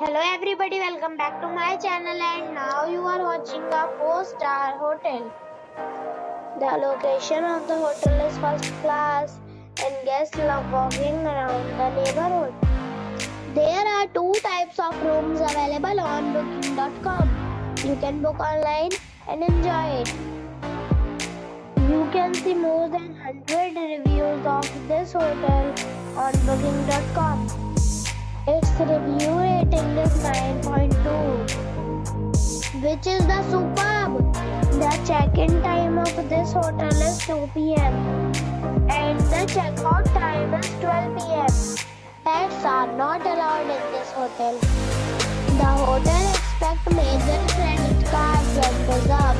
Hello everybody, welcome back to my channel and now you are watching a 4 star hotel. The location of the hotel is first class and guests love walking around the neighborhood. There are two types of rooms available on booking.com. You can book online and enjoy it. You can see more than 100 reviews of this hotel on booking.com. Its review rating is 9.2, which is the superb. The check-in time of this hotel is 2 p.m. and the check-out time is 12 p.m. Pets are not allowed in this hotel. The hotel expects major credit cards and reserves